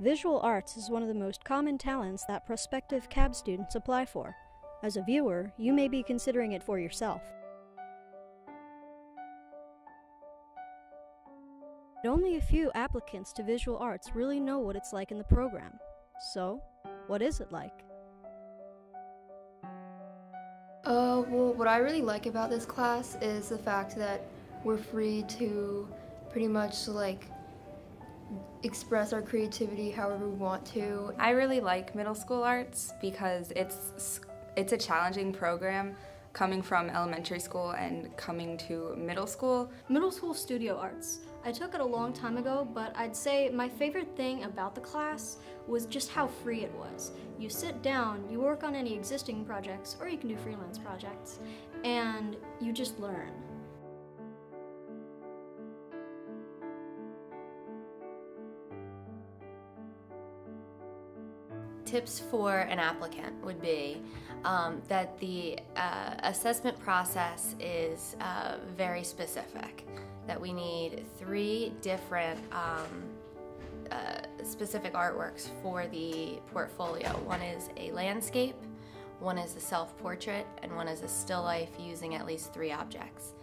Visual arts is one of the most common talents that prospective CAB students apply for. As a viewer, you may be considering it for yourself. But Only a few applicants to visual arts really know what it's like in the program. So, what is it like? Uh, well, what I really like about this class is the fact that we're free to pretty much like express our creativity however we want to. I really like middle school arts because it's it's a challenging program coming from elementary school and coming to middle school. Middle school studio arts. I took it a long time ago, but I'd say my favorite thing about the class was just how free it was. You sit down, you work on any existing projects, or you can do freelance projects, and you just learn. Tips for an applicant would be um, that the uh, assessment process is uh, very specific, that we need three different um, uh, specific artworks for the portfolio. One is a landscape, one is a self-portrait, and one is a still life using at least three objects.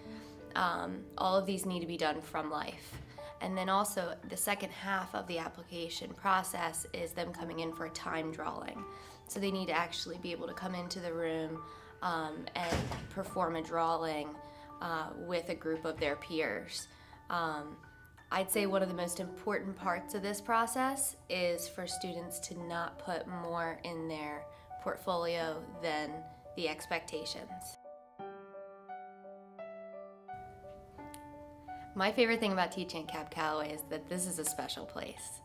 Um, all of these need to be done from life. And then also the second half of the application process is them coming in for a time drawing. So they need to actually be able to come into the room um, and perform a drawing uh, with a group of their peers. Um, I'd say one of the most important parts of this process is for students to not put more in their portfolio than the expectations. My favorite thing about teaching at Cab Calloway is that this is a special place.